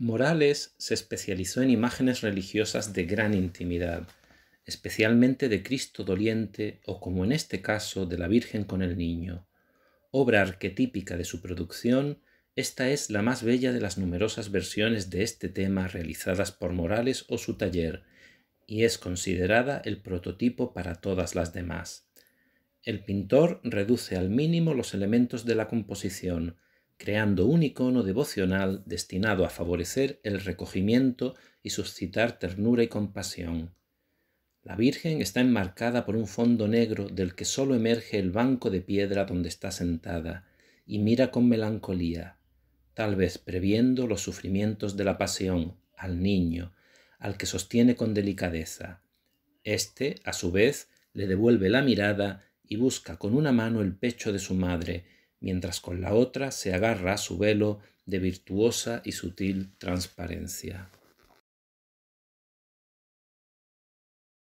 Morales se especializó en imágenes religiosas de gran intimidad, especialmente de Cristo doliente o como en este caso de la Virgen con el Niño. Obra arquetípica de su producción, esta es la más bella de las numerosas versiones de este tema realizadas por Morales o su taller, y es considerada el prototipo para todas las demás. El pintor reduce al mínimo los elementos de la composición, creando un icono devocional destinado a favorecer el recogimiento y suscitar ternura y compasión. La Virgen está enmarcada por un fondo negro del que sólo emerge el banco de piedra donde está sentada, y mira con melancolía, tal vez previendo los sufrimientos de la pasión, al niño, al que sostiene con delicadeza. Este, a su vez, le devuelve la mirada y busca con una mano el pecho de su madre, mientras con la otra se agarra a su velo de virtuosa y sutil transparencia.